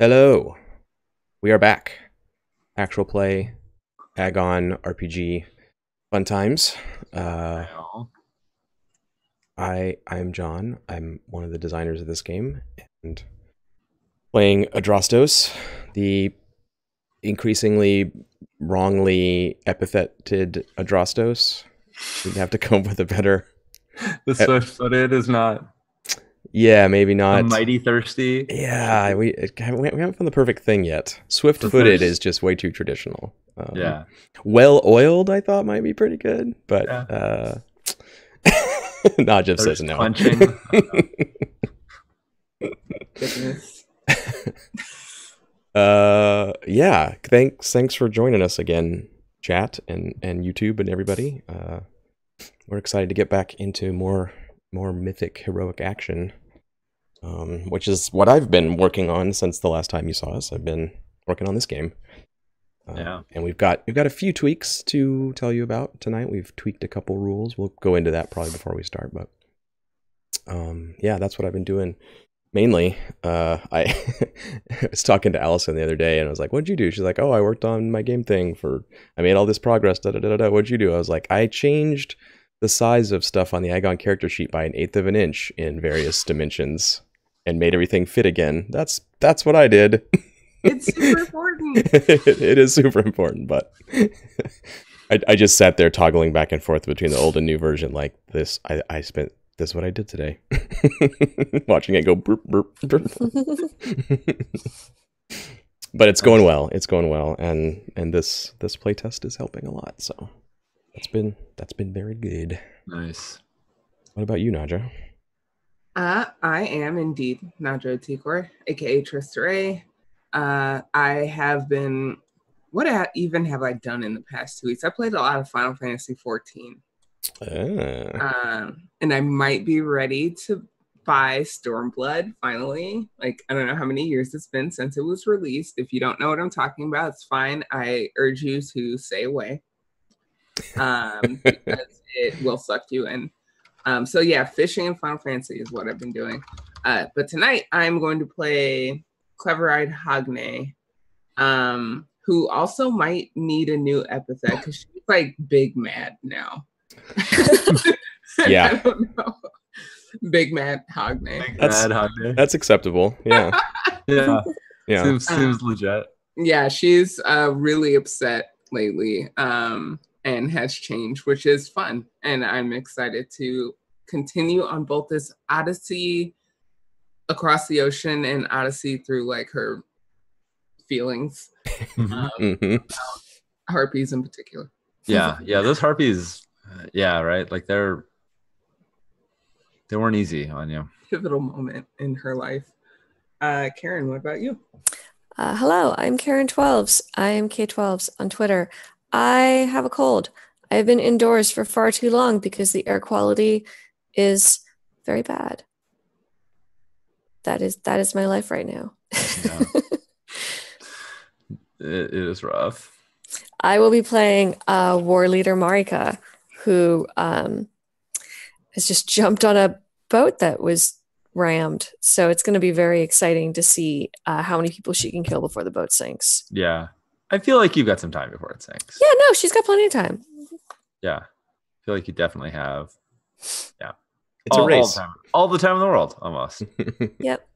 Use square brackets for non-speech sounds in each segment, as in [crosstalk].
Hello. We are back. Actual play, Agon RPG, fun times. Uh, I I'm John. I'm one of the designers of this game and playing Adrastos, the increasingly wrongly epitheted Adrastos. We have to come up with a better. [laughs] the swift-footed is not. Yeah, maybe not. mighty thirsty. Yeah, we we haven't found the perfect thing yet. Swift-footed is just way too traditional. Um, yeah. Well oiled, I thought might be pretty good, but yeah. uh, [laughs] Najib says no. Punching. [laughs] Goodness. [laughs] uh, yeah. Thanks. Thanks for joining us again, chat and and YouTube and everybody. Uh, we're excited to get back into more more mythic heroic action, um, which is what I've been working on since the last time you saw us. I've been working on this game. Uh, yeah. And we've got we've got a few tweaks to tell you about tonight. We've tweaked a couple rules. We'll go into that probably before we start, but um, yeah, that's what I've been doing mainly. Uh, [laughs] I was talking to Allison the other day, and I was like, "What'd you do?" She's like, "Oh, I worked on my game thing for. I made all this progress. Da da da da. What'd you do?" I was like, "I changed the size of stuff on the Agon character sheet by an eighth of an inch in various dimensions, and made everything fit again. That's that's what I did." [laughs] It's super important. [laughs] it is super important, but [laughs] I, I just sat there toggling back and forth between the old and new version like this. I, I spent this is what I did today. Watching it go burp, burp, burp. but it's going well. It's going well, and and this this playtest is helping a lot. So that's been that's been very good. Nice. What about you, Naja? Uh, I am indeed Naja Tikor, aka Trista Ray. Uh, I have been. What even have I done in the past two weeks? I played a lot of Final Fantasy 14. Ah. Um, and I might be ready to buy Stormblood finally. Like, I don't know how many years it's been since it was released. If you don't know what I'm talking about, it's fine. I urge you to stay away um, [laughs] because it will suck you in. Um, so, yeah, fishing and Final Fantasy is what I've been doing. Uh, but tonight I'm going to play Clever Eyed Hogne, um, who also might need a new epithet because she's like big mad now. yeah. [laughs] Big Mad Hogne. Big that's, Mad Hogne. That's acceptable. Yeah. [laughs] yeah. Yeah. Seems, seems legit. Yeah, she's uh, really upset lately um, and has changed, which is fun. And I'm excited to continue on both this odyssey across the ocean and odyssey through like her feelings [laughs] mm-hmm. um, mm-hmm. harpies in particular. Yeah yeah those harpies uh, yeah right? Like they're they weren't easy on you. Pivotal moment in her life. Uh karen what about you? Uh, hello i'm karen 12s i am k12s on twitter i have a cold i've been indoors for far too long because the air quality is very bad that is that is my life right now. yeah. [laughs] it is rough. I will be playing uh, war leader Marika, who um, has just jumped on a boat that was rammed. So it's going to be very exciting to see uh, how many people she can kill before the boat sinks. Yeah, I feel like you've got some time before it sinks. Yeah, no, she's got plenty of time. Yeah, I feel like you definitely have. Yeah. It's all, a race. All the, time, all the time in the world, almost. [laughs] [laughs] yep.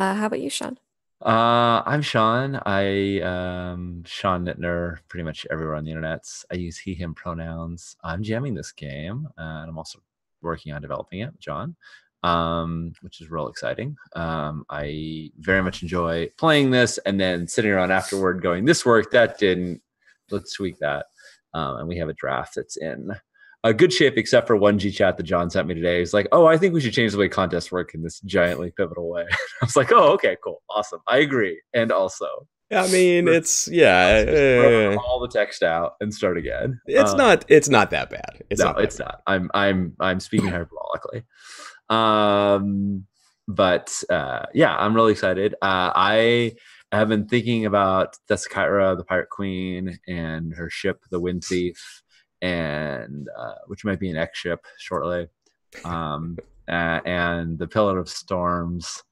Uh, how about you, Sean? Uh, I'm Sean. I um Sean Nittner, pretty much everywhere on the internet. I use he him pronouns. I'm jamming this game, uh, and I'm also working on developing it, John, um, which is real exciting. Um, I very much enjoy playing this, and then sitting around afterward, going, "This worked, that didn't. Let's tweak that." Um, and we have a draft that's in a good shape, except for one G chat that John sent me today. He's like, "Oh, I think we should change the way contests work in this giantly pivotal way." [laughs] I was like, "Oh, okay, cool, awesome, I agree." And also, I mean, it's yeah, [laughs] uh, all the text out and start again. It's um, not. It's not that bad. It's no, not it's bad. not. I'm I'm I'm speaking [clears throat] hyperbolically. Um, but uh, yeah, I'm really excited. Uh, I have been thinking about Thessakyra, the Pirate Queen, and her ship, the Wind Thief and uh, which might be an X ship shortly, um, and the Pillar of Storms.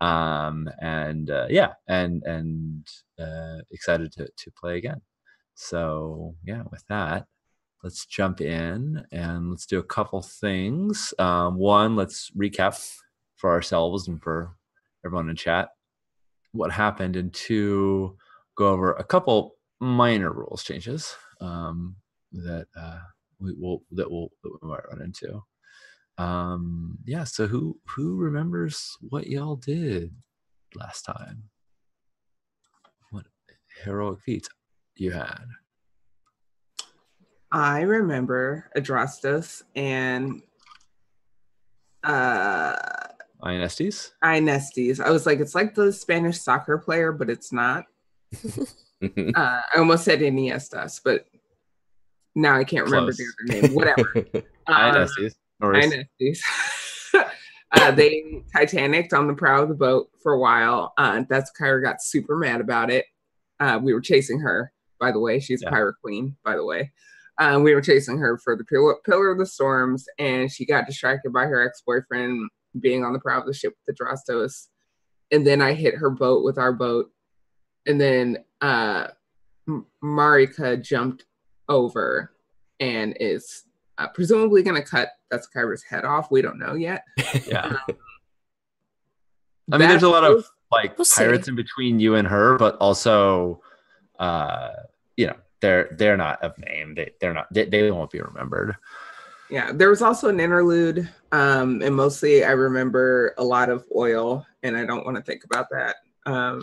um, and uh, yeah, and and uh, excited to to play again. So yeah, with that, let's jump in and let's do a couple things. Um, one, let's recap for ourselves and for everyone in chat what happened, and two, go over a couple minor rules changes um, that uh, we will that we'll that we might run into. Um, yeah. So who who remembers what y'all did last time? What heroic feats you had? I remember Adrastos and uh Ionestes? Ionestes. I was like, it's like the Spanish soccer player, but it's not. [laughs] Uh, I almost said Iniestas, but now I can't remember the other name. Whatever. Uh, [laughs] Ionestes. Is- Ionestes. [laughs] uh, they Titanicked on the prow of the boat for a while. Uh, Thessakyra got super mad about it. Uh, we were chasing her, by the way. She's Yeah. a pirate queen, by the way. Uh, we were chasing her for the pillar, pillar of the storms, and she got distracted by her ex boyfriend being on the prow of the ship with Adrastos. And then I hit her boat with our boat. And then uh, M- Marika jumped over and is uh, presumably going to cut Thessakyra's head off. We don't know yet. [laughs] yeah. I mean, there's a lot of like We'll see. pirates in between you and her, but also, uh, you know, they're they're not of name. They they're not. They, they won't be remembered. yeah. There was also an interlude, um, and mostly I remember a lot of oil, and I don't want to think about that. Um,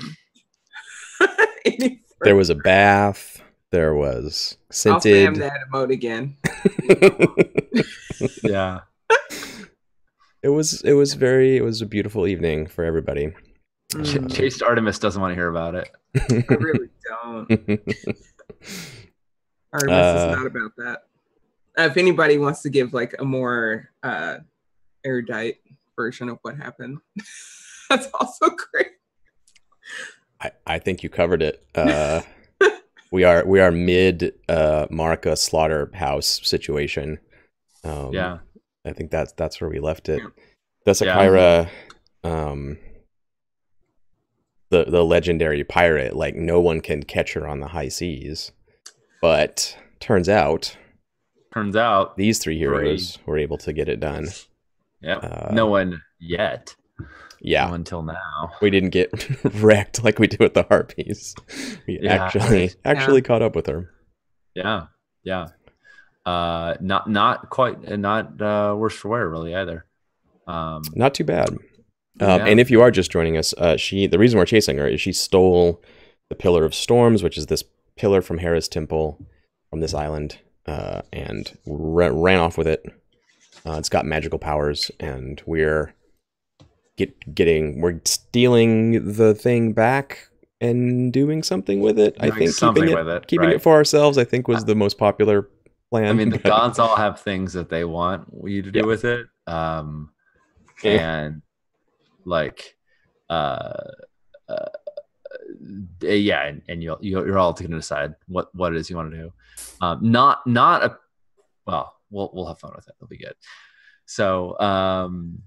[laughs] there was a bath. There was I'll spam scented. that emote again. [laughs] Yeah. [laughs] it was it was very it was a beautiful evening for everybody. Ch- Mm, Chaste Artemis doesn't want to hear about it. I really don't. [laughs] Artemis Uh, is not about that. Uh, if anybody wants to give like a more uh, erudite version of what happened, [laughs] that's also great. I, I think you covered it. Uh, [laughs] we are we are mid uh, Marika slaughterhouse situation. Um, Yeah. I think that's that's where we left it. Yeah. The Yeah. Um, the the legendary pirate, like no one can catch her on the high seas. But turns out Turns out, these three heroes were able to get it done. yeah, Uh, no one yet. Yeah, No until now. we didn't get [laughs] wrecked like we did with the harpies. We Yeah. actually [laughs] actually caught up with her. Yeah, yeah. Uh, not not quite, and not uh, worse for wear really either. Um, Not too bad. Um, Yeah. And if you are just joining us, uh, she the reason we're chasing her is she stole the Pillar of Storms, which is this pillar from Hera's temple from this island, uh, and ra- ran off with it. Uh, it's got magical powers, and we're get getting we're stealing the thing back and doing something with it. I think keeping it, with it, keeping right. it for ourselves, I think, was the most popular plan. I mean, the [laughs] gods all have things that they want you to do Yeah. with it. Um, and like, uh, uh, yeah, and, and you'll, you're all to decide what what it is you want to do. Um, not not a well, we'll we'll have fun with it. It'll be good. So, um,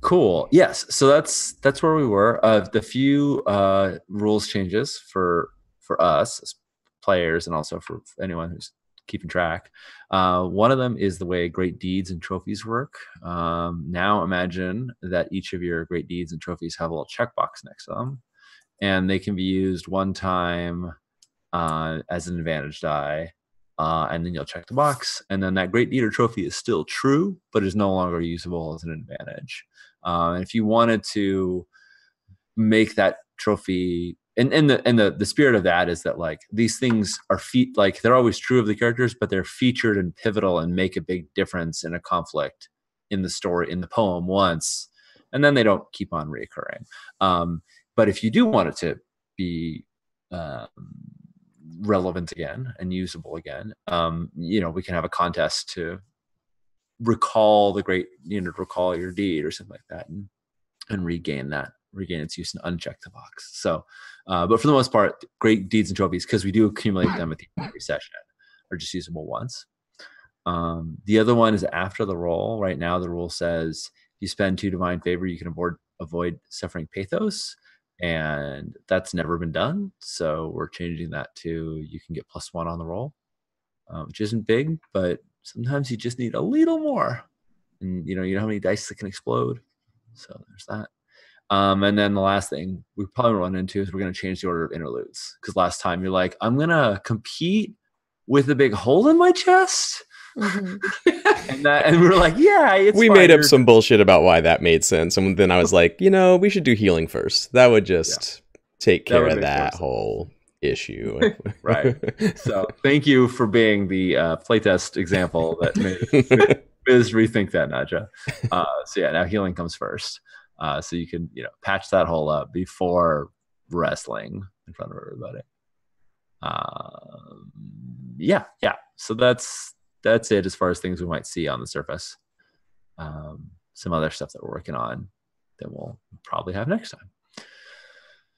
cool. Yes. So that's that's where we were. Uh, the few uh, rules changes for for us as players and also for anyone who's keeping track. Uh, one of them is the way great deeds and trophies work. Um, now imagine that each of your great deeds and trophies have a little checkbox next to them, and they can be used one time uh, as an advantage die. Uh, and then you'll check the box, and then that great deed or trophy is still true, but is no longer usable as an advantage. Uh, and if you wanted to make that trophy and, and the and the the spirit of that is that like these things are feet like they're always true of the characters but they're featured and pivotal and make a big difference in a conflict in the story in the poem once and then they don't keep on reoccurring. Um but if you do want it to be um relevant again and usable again um you know we can have a contest to recall the great you know recall your deed or something like that and and regain that regain its use and uncheck the box. So uh, but for the most part great deeds and trophies because we do accumulate them at the end of every session are just usable once um, the other one is after the roll right now the rule says if you spend two divine favor you can award avoid suffering pathos, and that's never been done. So we're changing that to you can get plus one on the roll, uh, which isn't big, but sometimes you just need a little more. And you know, you know how many dice that can explode. So there's that. Um, and then the last thing we probably run into is we're going to change the order of interludes because last time you're like, I'm going to compete with a big hole in my chest. Mhm. [laughs] And that, and we were like, yeah, it's we fine, made up you're- some bullshit about why that made sense, and then I was like, you know, we should do healing first. That would just take That care would of that sense. whole issue. [laughs] Right. So thank you for being the uh, playtest example that made Biz [laughs] rethink that, Naja. Uh, so yeah, now healing comes first. Uh, so you can, you know, patch that hole up before wrestling in front of everybody. Um, yeah, yeah. So that's that's it as far as things we might see on the surface. Um, some other stuff that we're working on that we'll probably have next time.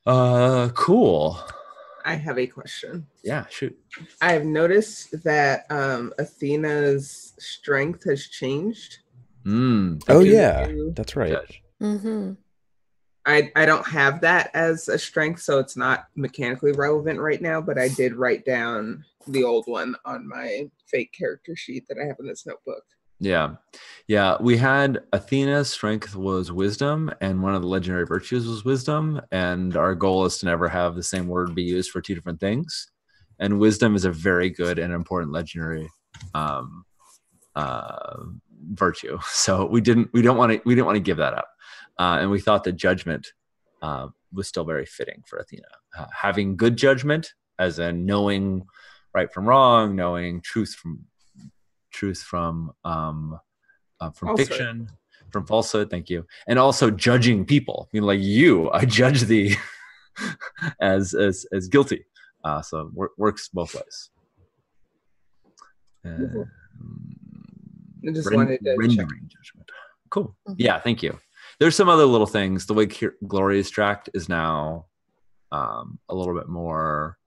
Uh, cool. I have a question. Yeah, shoot. I've noticed that um, Athena's strength has changed. Mm, oh Thank you. yeah, that's right. Judge. Mhm. I, I don't have that as a strength, so it's not mechanically relevant right now, but I did write down the old one on my fake character sheet that I have in this notebook. Yeah. Yeah. We had Athena's strength was wisdom, and one of the legendary virtues was wisdom. And our goal is to never have the same word be used for two different things. And wisdom is a very good and important legendary um, uh, virtue. [laughs] So we didn't we don't want to we didn't want to give that up. Uh, and we thought the judgment uh, was still very fitting for Athena. Uh, having good judgment, as in knowing right from wrong, knowing truth from truth from um, uh, from Falsehood. fiction, from falsehood. Thank you, and also judging people. I mean, like you, I judge thee [laughs] as as as guilty. Uh, so wor- works both ways. I just ren- wanted to check. judgment. Cool. Mhm. Yeah, thank you. There's some other little things. The way Ki- Glory is tracked is now um, a little bit more,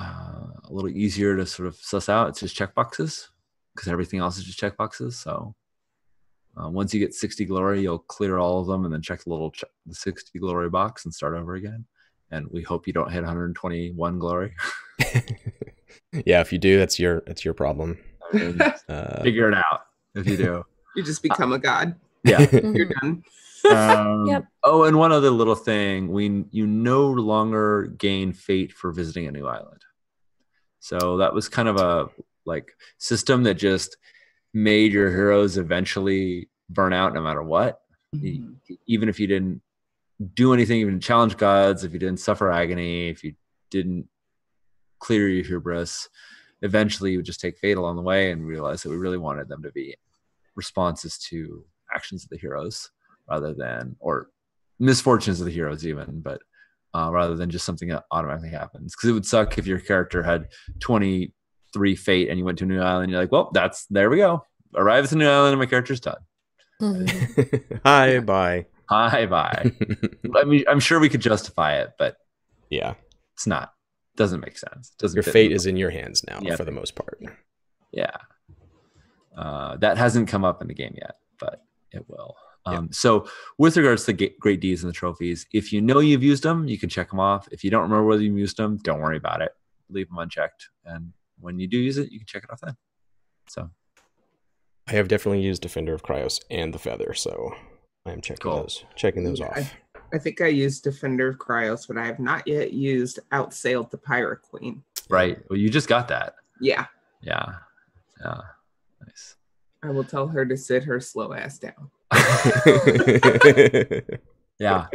uh, a little easier to sort of suss out. It's just checkboxes because everything else is just checkboxes. So uh, once you get 60 glory, you'll clear all of them and then check the little ch- the 60 glory box and start over again. And we hope you don't hit 121 glory. [laughs] yeah, if you do, that's your that's your problem. I mean, [laughs] Uh, figure it out if you do. You just become a god. Yeah. [laughs] You're Mhm. done. Um, Yep. Oh, and one other little thing: we you no longer gain fate for visiting a new island. So that was kind of a like system that just made your heroes eventually burn out no matter what. E- Even if you didn't do anything, even challenge gods, if you didn't suffer agony, if you didn't clear your hubris, eventually you would just take fate along the way and realize that we really wanted them to be responses to actions of the heroes rather than or misfortunes of the heroes even but uh, rather than just something that automatically happens because it would suck if your character had 23 fate and you went to a new island you're like well that's there we go arrive at the new island and my character's done Mhm. [laughs] Hi, bye. hi bye [laughs] i mean i'm sure we could justify it but yeah, it's not doesn't make sense doesn't your fate is in your hands now Yeah. for the most part. yeah uh, that hasn't come up in the game yet but it will. Um, so with regards to ga- great deeds and the trophies if you know you've used them you can check them off. If you don't remember whether you used them don't worry about it. Leave them unchecked. And when you do use it you can check it off then. So. I have definitely used Defender of Cryos and the Feather, so I am checking Cool. those checking those Yeah, off. I think I used Defender of Cryos, but I have not yet used Outsailed the Pirate Queen. right. Well you just got that. Yeah, yeah. Yeah. Nice I will tell her to sit her slow ass down. [laughs] yeah.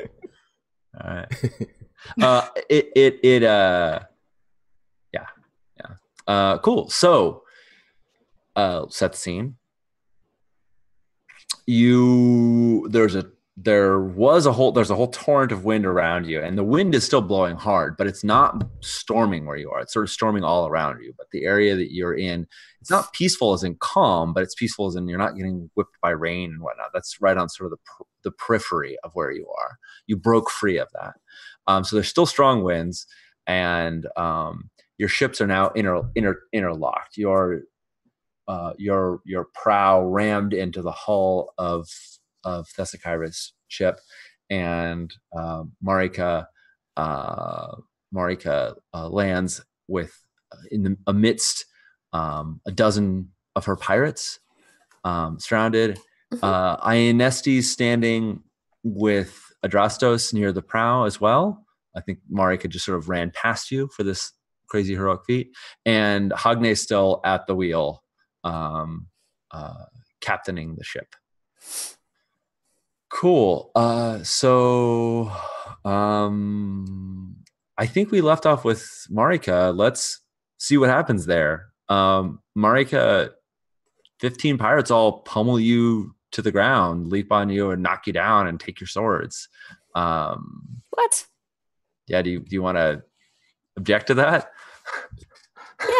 All right uh it it it uh yeah yeah. Uh cool. So uh set the scene. You there's a there was a whole there's a whole torrent of wind around you and the wind is still blowing hard but it's not storming where you are. It's sort of storming all around you but the area that you're in it's not peaceful as in calm but it's peaceful as in you're not getting whipped by rain and whatnot. That's right on sort of the, the periphery of where you are. You broke free of that. Um, so there's still strong winds and um, your ships are now inter, inter, interlocked. Your uh, your your prow rammed into the hull of of Thessakyra's ship, and uh, Marika uh, Marika uh, lands with uh, in the amidst um, a dozen of her pirates um, surrounded. Mhm. Uh, Ionestes standing with Adrastos near the prow as well. I think Marika just sort of ran past you for this crazy heroic feat, and Hogne still at the wheel, um, uh, captaining the ship. Cool. Uh, so, um, I think we left off with Marika. Let's see what happens there. Um, Marika, 15 pirates all pummel you to the ground, leap on you, and knock you down and take your swords. Um, What? yeah, do you, do you want to object to that?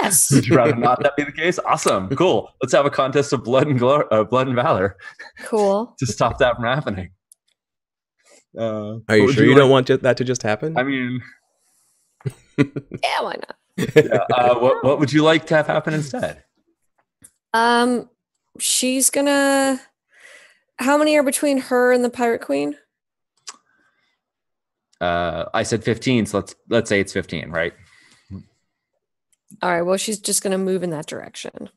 Yes. [laughs] Would you rather not that be the case? Awesome, cool. Let's have a contest of blood and glory, uh, blood and valor cool. [laughs] to stop that from happening. Uh, Are you sure you, like- don't want that to just happen? I mean, [laughs] Yeah, why not? yeah, uh, what what would you like to have happen instead? Um, she's gonna. How many are between her and the Pirate Queen? Uh, I said fifteen, so let's let's say it's fifteen, right? All right. Well, she's just gonna move in that direction.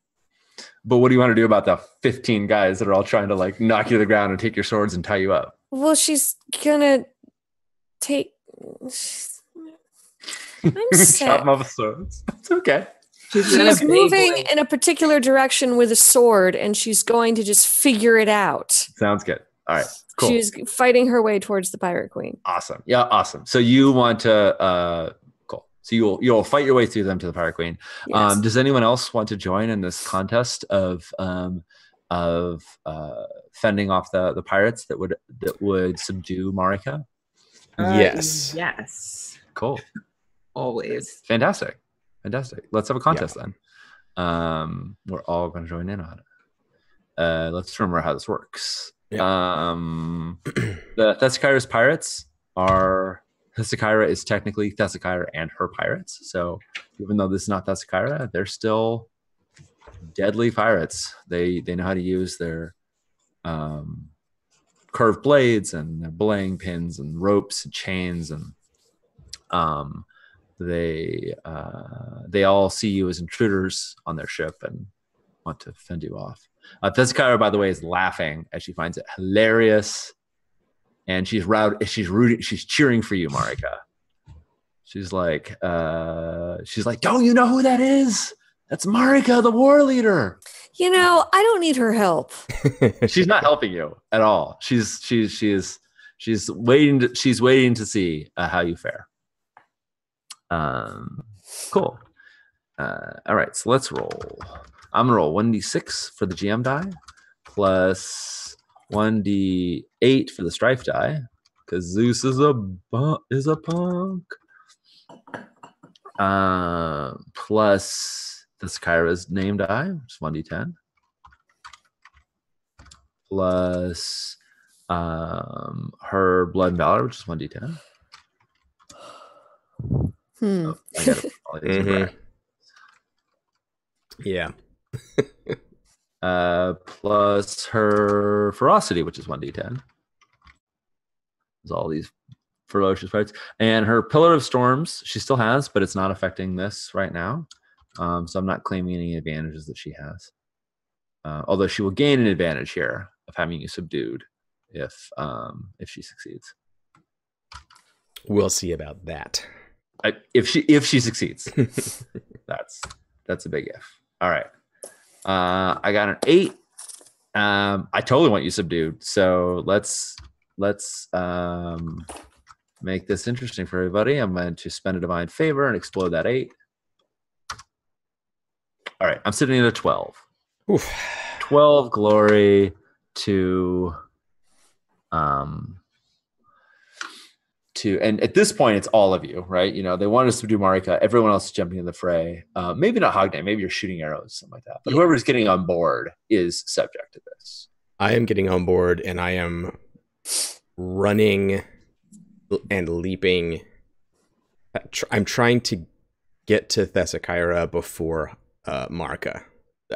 But what do you want to do about the fifteen guys that are all trying to like knock you to the ground and take your swords and tie you up? Well, she's gonna take. I'm [laughs] Chop sick. off with swords. It's okay. She's in a She's moving in a particular direction with a sword, and she's going to just figure it out. Sounds good. All right. Cool. She's fighting her way towards the Pirate Queen. Awesome. Yeah, awesome. So you want to uh cool. So you'll you'll fight your way through them to the Pirate Queen. Yes. Um does anyone else want to join in this contest of um of uh fending off the the pirates that would that would subdue Marika? Uh, Yes. Yes. Cool. Always. Fantastic. Fantastic. Let's have a contest then. Um we're all gonna join in on it. Uh let's remember how this works. Yeah. Um [clears throat] the Thessakyra's pirates are Thessakyra is technically Thessakyra and her pirates. So even though this is not Thessakyra, they're still deadly pirates. They they know how to use their um, curved blades and belaying pins and ropes and chains and um, they uh, they all see you as intruders on their ship and want to fend you off. Uh, Thessakyra, by the way, is laughing as she finds it hilarious, and she's rout- she's rooting, she's cheering for you, Marika. She's like, uh, she's like, don't you know who that is? That's Marika, the war leader. You know, I don't need her help. [laughs] She's not helping you at all. She's she's she's she's waiting. To, she's waiting to see uh, how you fare. Um, cool. Uh, all right, so let's roll. I'm gonna roll one d six for the GM die, plus one d eight for the strife die, because Zeus is a bu- is a punk. Uh, plus Thessakyra's name die, which is one d ten, plus um her blood and valor, which is one d ten. Hmm. I gotta- [laughs] all these are Mhm. yeah. [laughs] uh, plus her ferocity, which is 1d10. There's all these ferocious fights. And her Pillar of Storms, she still has, but it's not affecting this right now. Um, so I'm not claiming any advantages that she has. Uh, although she will gain an advantage here of having you subdued if um, if she succeeds. We'll see about that. I, if she if she succeeds, [laughs] that's that's a big if. All right. Uh, I got an eight. Um, I totally want you subdued. So let's let's um, make this interesting for everybody. I'm going to spend a divine favor and explode that eight. All right, I'm sitting at a twelve. Oof. 12 glory to um to and at this point it's all of you right you know they want us to do marika everyone else is jumping in the fray uh, maybe not Hognite, maybe you're shooting arrows something like that but Yeah. whoever's getting on board is subject to this I am getting on board and I am running and leaping. I'm trying to get to Thessakyra before uh, Marika.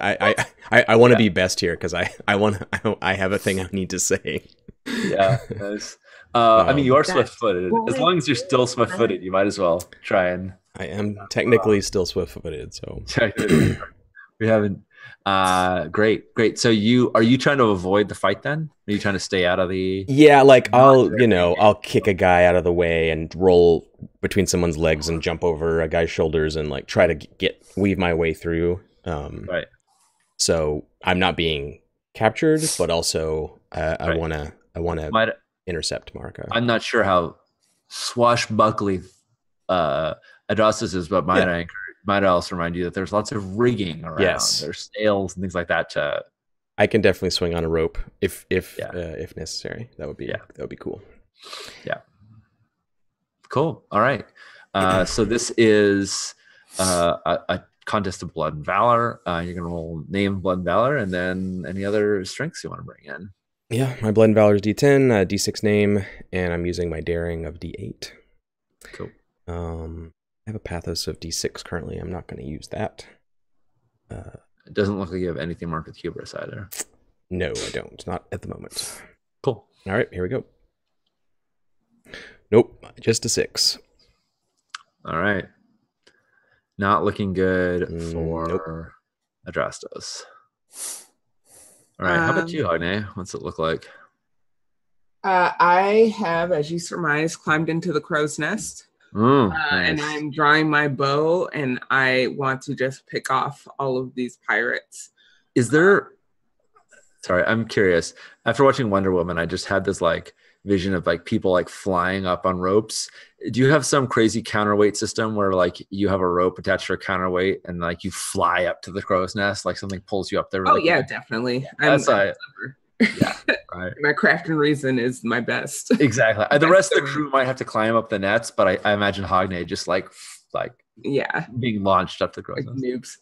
I I, I, I want to Yeah. be best here because I I want I, I have a thing I need to say. yeah. Nice. Uh, I mean, Um, you are swift-footed. As long as you're still swift-footed, you might as well try and I am technically still swift-footed, so [laughs] we haven't. Uh, great, great. So you are you trying to avoid the fight then? Are you trying to stay out of the? yeah, like I'll you know I'll kick a guy out of the way and roll between someone's legs and jump over a guy's shoulders and like try to get weave my way through. Um, Right. So I'm not being captured, but also uh, I Right. wanna I wanna Might intercept Marika. I'm not sure how swashbuckly uh, Adrastos is, but might Yeah. I encourage, might I also remind you that there's lots of rigging around. Yes. There's sails and things like that to I can definitely swing on a rope if if Yeah. uh, if necessary. That would be Yeah. that would be cool. Yeah. Cool. All right. Uh, [clears throat] so this is uh, a, a contest of blood and valor. Uh, you're gonna roll name, blood, and valor, and then any other strengths you want to bring in. Yeah, my blend valor is D10, uh, D6 name, and I'm using my daring of D8. Cool. Um, I have a pathos of D6 currently. I'm not going to use that. Uh, It doesn't look like you have anything marked with hubris either. no, I don't. Not at the moment. Cool. All right, here we go. Nope, just a six. All right. Not looking good Mm, for nope. Adrastos. All right. how about Um, you, Hogne? What's it look like? Uh, I have, as you surmise, climbed into the crow's nest, Mm, uh, and. I'm drawing my bow, and I want to just pick off all of these pirates. Is there? Sorry, I'm curious. After watching Wonder Woman, I just had this like vision of like people like flying up on ropes. Do you have some crazy counterweight system where like you have a rope attached to a counterweight and like you fly up to the crow's nest, like something pulls you up there? Oh really yeah, quick? definitely. I'm, That's I'm I-. yeah, right. [laughs] My craft and reason is my best. [laughs] Exactly. Uh, The rest of the crew might have to climb up the nets, but I, I imagine Hogne just like like yeah, being launched up the crow's [laughs] like noobs.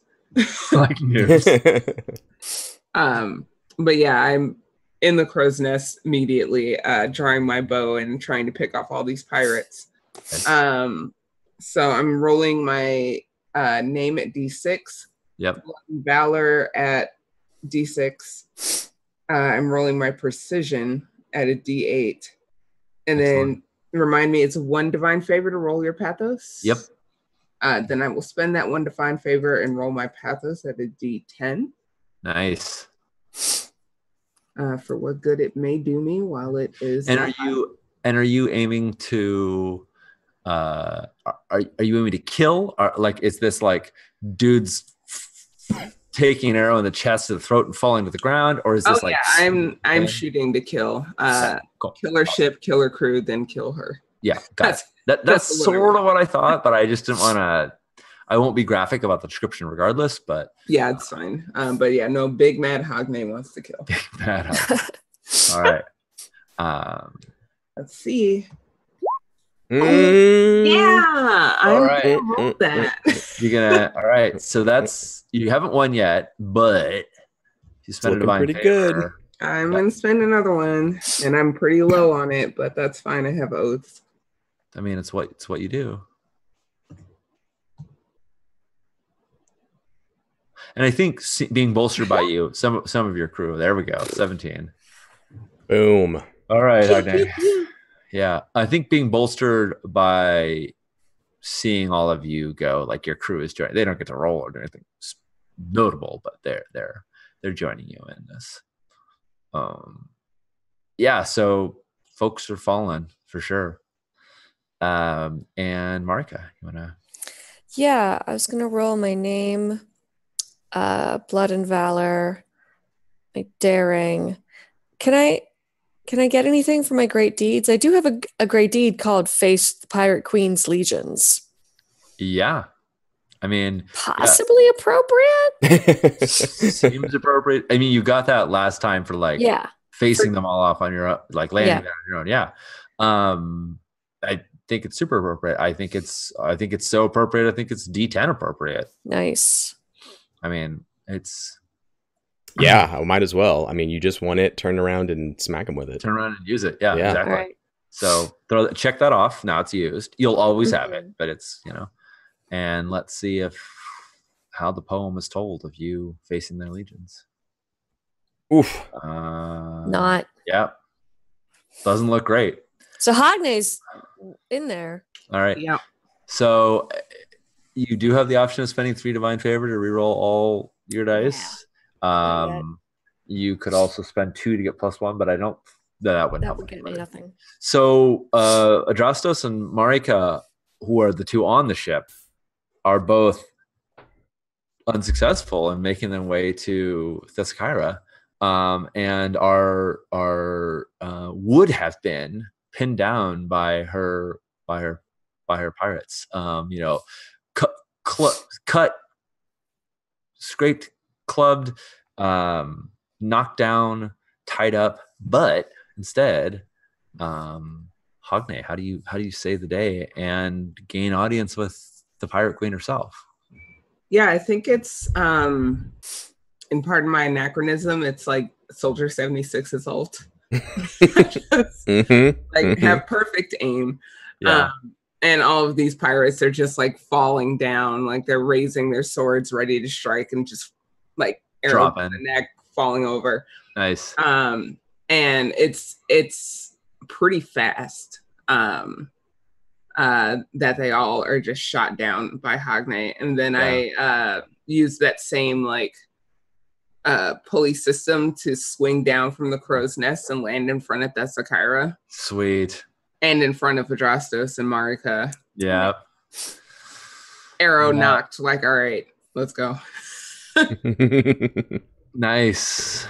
like noobs. Um, but yeah, I'm in the crow's nest immediately, uh, drawing my bow and trying to pick off all these pirates. Um, so I'm rolling my uh, name at D6, Yep. Valor at D6. Uh, I'm rolling my precision at a D8. And then remind me, it's one divine favor to roll your pathos. Yep. Uh, then I will spend that one divine favor and roll my pathos at a D10 Nice. uh, for what good it may do me while it is. And are you and are you aiming to uh are are you aiming to kill or like is this like dudes taking an arrow in the chest to the throat and falling to the ground or is Oh this like yeah, I'm I'm shooting to kill. Uh, Cool. kill her ship, killer crew, then kill her. yeah. [laughs] That's that, that's that's sort of what i thought but i just didn't [laughs] want to i won't be graphic about the description regardless but yeah, it's fine. Um, but yeah, no, Big Mad Hogne wants to kill. bad [laughs] all right um Let's see. Mm, Yeah, I'm right. gonna mm, mm, roll mm, that. you're gonna all right so [laughs] that's you haven't won yet but you spent a divine pretty good. I'm Yeah. gonna spend another one, and I'm pretty low on it, but that's fine. I have oaths. I mean, it's what it's what you do. And I think being bolstered by you, some some of your crew. There we go, seventeen. Boom. All right, Hogne. [laughs] Yeah, I think being bolstered by seeing all of you go, like your crew is joining. They don't get to roll or do anything notable, but they're they're they're joining you in this. Um, yeah. So folks are falling for sure. Um, and Marika, you wanna? Yeah, I was gonna roll my name, uh, blood and valor, my daring. Can I can I get anything for my great deeds? I do have a, a great deed called Face the Pirate Queen's Legions. Yeah, I mean, Possibly appropriate? [laughs] seems appropriate. I mean, you got that last time for like Yeah. facing them all off on your own, like landing Yeah. on your own. Yeah. Um, I think it's super appropriate. I think it's I think it's so appropriate. I think it's D10 appropriate. Nice. I mean, it's yeah, I might as well. I mean, you just want it, turn around and smack him with it. turn around and use it. Yeah, Yeah. Exactly. right. So throw check that off. Now it's used. You'll always have it, Mhm. but it's you know. And let's see if how the poem is told of you facing their legions. Oof. Uh, Not. Yeah. doesn't look great. So Hogne's in there. All right. Yeah. So uh, you do have the option of spending three divine favor to reroll all your dice. Um, you could also spend two to get plus one, but I don't. That wouldn't That help would get me nothing. So uh, Adrastos and Marika, who are the two on the ship, are both unsuccessful in making their way to Thessakyra, um, and are are uh, would have been pinned down by her by her by her pirates. Um, you know, cut, cl- cut, scraped, clubbed, um, knocked down, tied up, but instead um Hogne, how do you how do you save the day and gain audience with the pirate queen herself? Yeah, I think it's um in pardon my anachronism, it's like Soldier 76's ult. Just, Mhm. like Mhm. have perfect aim. Yeah. Um, and all of these pirates are just like falling down, like they're raising their swords ready to strike and just like arrow the neck, falling over. nice. Um, and it's it's pretty fast. Um uh that they all are just shot down by Hogne. And then I uh use that same like uh pulley system to swing down from the crow's nest and land in front of Thessakyra Sweet. and in front of Adrastos and Marika. Yeah. Arrow Yeah. nocked, like, all right, let's go. [laughs] Nice.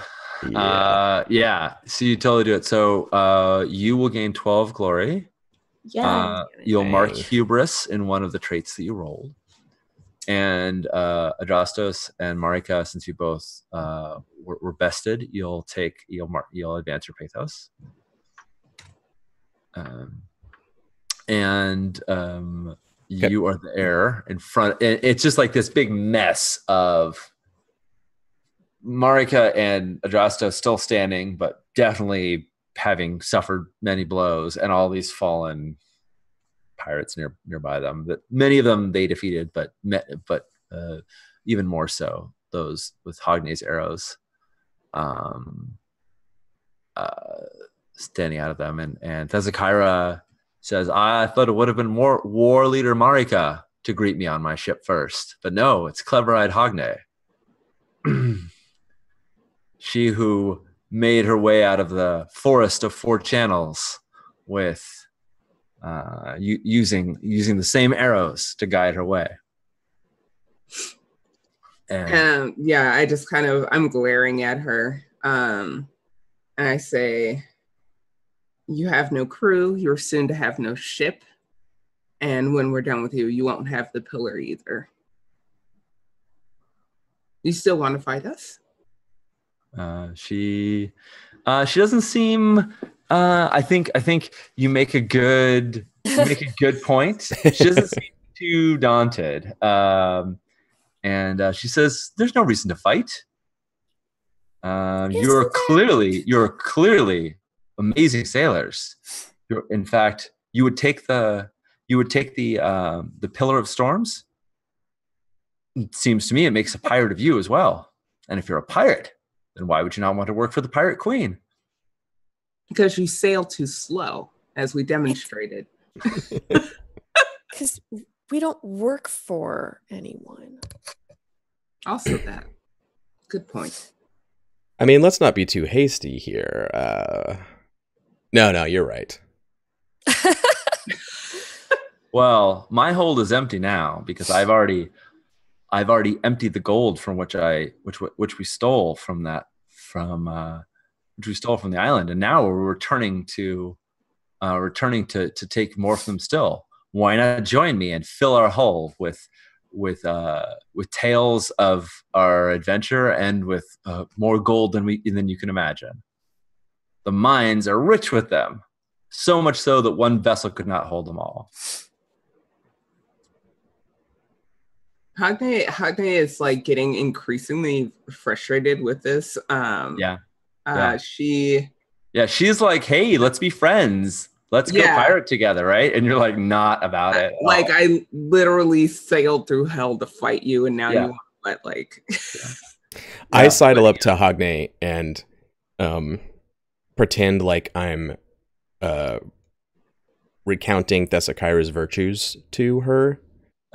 yeah. Uh yeah. So you totally do it. So uh you will gain 12 glory. Yeah. Uh, you'll mark hubris in one of the traits that you rolled. And uh, Adrastos and Marika, since you both uh, were, were bested, you'll take you'll mark you'll advance your pathos. Um, and um, Okay. you are the heir in front. it- It's just like this big mess of Marika and Adrastos still standing, but definitely having suffered many blows and all these fallen pirates near nearby them that many of them they defeated but met, but uh, even more so those with Hogne's arrows um uh standing out of them. And and Thessakyra says I thought it would have been more war leader Marika to greet me on my ship first but no it's clever-eyed Hogne [clears throat] she who made her way out of the forest of four channels with uh, u- using using the same arrows to guide her way. And Um, yeah, I just kind of I'm glaring at her. Um, and I say, You have no crew, you're soon to have no ship. And when we're done with you, you won't have the pillar either. You still want to fight us? Uh, she uh, she doesn't seem. Uh, I think I think you make a good make a good [laughs] point. She doesn't seem too daunted. Um, and uh, she says, "There's no reason to fight. Um, you're clearly you're clearly amazing sailors. You're, in fact, you would take the you would take the um, the pillar of storms. It seems to me it makes a pirate of you as well. And if you're a pirate, then why would you not want to work for the pirate queen? Because you sail too slow, as we demonstrated. [laughs] Because we don't work for anyone. Also, that. Good point. I mean, let's not be too hasty here. Uh, no, no, you're right. [laughs] Well, my hold is empty now because I've already I've already emptied the gold from which I which which we stole from that from uh which we stole from the island and now we're returning to uh returning to to take more from them still. Why not join me and fill our hull with with uh with tales of our adventure and with uh, more gold than we than you can imagine. The mines are rich with them, so much so that one vessel could not hold them all. Hogne Hogne is like getting increasingly frustrated with this. Um, Yeah. Uh, Yeah. She Yeah, she's like, "Hey, let's be friends. Let's go pirate together, right?" And you're like, "Not about it." at like all. I literally sailed through hell to fight you, and now Yeah. you want what like [laughs] I Yeah, sidle but- up to Hogne and um, pretend like I'm uh recounting Thessakyra's virtues to her,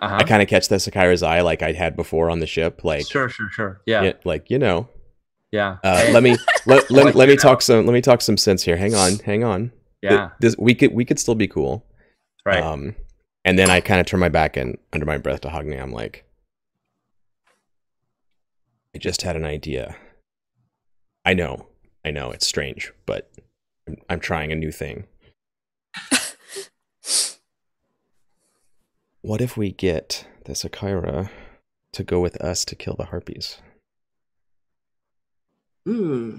Uh-huh. I kind of catch Thessakyra's eye like I had before on the ship. Like, sure, sure, sure. Yeah, yeah, like you know, yeah. uh, let me [laughs] let, let, Like, let me know. talk some let me talk some sense here. Hang on, hang on. Yeah, this we could we could still be cool. right. Um, and then I kind of turn my back and under my breath to Hogne, I'm like, I just had an idea. I know, I know, it's strange, but I'm, I'm trying a new thing. What if we get Thessakyra to go with us to kill the harpies? Hmm.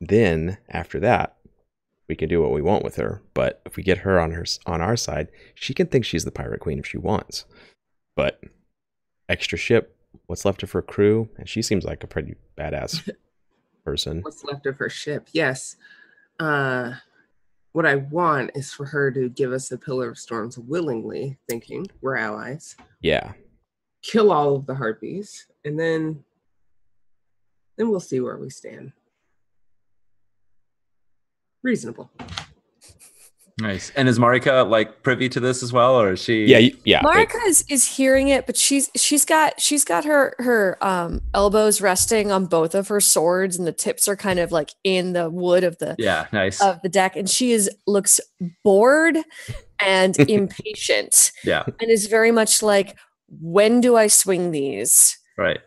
Then after that, we can do what we want with her. But if we get her on her on our side, she can think she's the pirate queen if she wants. But extra ship, what's left of her crew, and she seems like a pretty badass [laughs] person. What's left of her ship? Yes. Uh, what I want is for her to give us the pillar of storms willingly, thinking we're allies. Yeah, Kill all of the harpies, and then then we'll see where we stand. Reasonable. Nice. And is Marika like privy to this as well, or is she? yeah, yeah. Marika is, is hearing it, but she's she's got she's got her her um elbows resting on both of her swords, and the tips are kind of like in the wood of the Yeah, nice. of the deck, and she is looks bored and [laughs] impatient, yeah, and is very much like, when do I swing these? right.